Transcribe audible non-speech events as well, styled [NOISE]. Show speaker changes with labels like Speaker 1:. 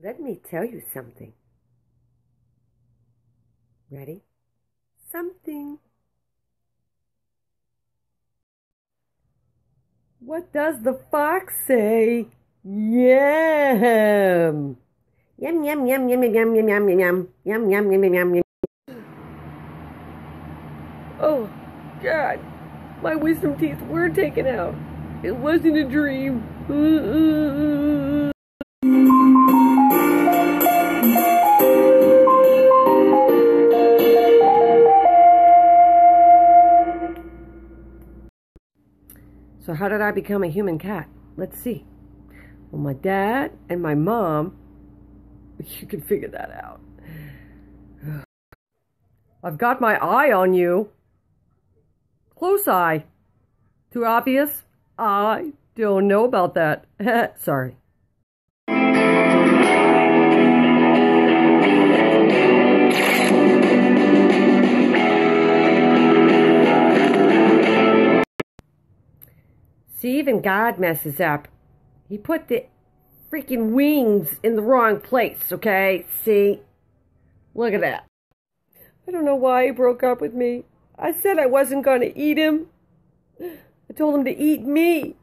Speaker 1: Let me tell you something. Ready? Something. What does the fox say? Yum. Yum, yum, yum, yum, yum, yum, yum, yum, yum, yum, yum, yum, yum, yum. Oh, God. My wisdom teeth were taken out. It wasn't a dream. So how did I become a human cat? Let's see. Well, my dad and my mom, [LAUGHS] you can figure that out. [SIGHS] I've got my eye on you. Close eye. Too obvious? I don't know about that. [LAUGHS] Sorry. See, even God messes up. He put the freaking wings in the wrong place, okay? See? Look at that. I don't know why he broke up with me. I said I wasn't going to eat him. I told him to eat me.